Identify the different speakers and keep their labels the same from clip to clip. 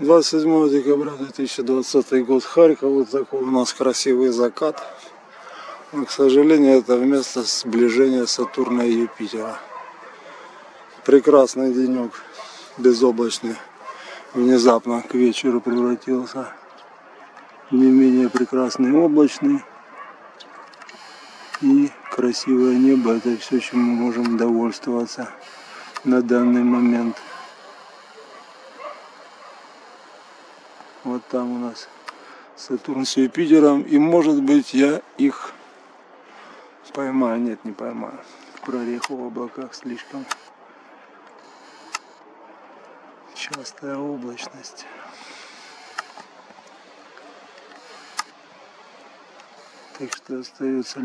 Speaker 1: 27 декабря 2020 год Харьков. Вот такой у нас красивый закат. Но, к сожалению, это вместо сближения Сатурна и Юпитера. Прекрасный денек, безоблачный. Внезапно к вечеру превратился не менее прекрасный облачный. И красивое небо, это все, чем мы можем довольствоваться на данный момент. Вот там у нас Сатурн с Юпитером. И может быть я их поймаю. Нет, не поймаю. Прореху в облаках слишком частая облачность. Так что остается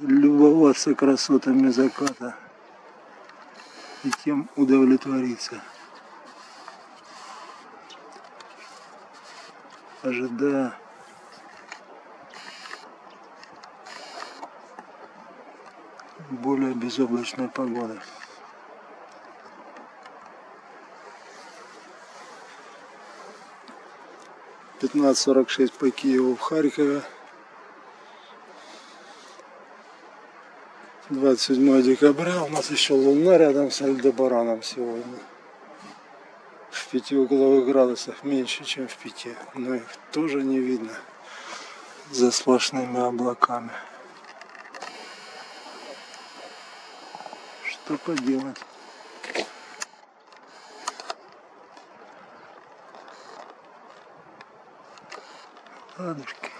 Speaker 1: любоваться красотами заката и тем удовлетвориться. Ожидая более безоблачной погоды. Пятнадцать сорок шесть по Киеву в Харькове. 27 декабря. У нас еще луна рядом с Альдебараном сегодня в 5 угловых градусах меньше, чем в 5. Но их тоже не видно за сплошными облаками. Что поделать? Ладушки.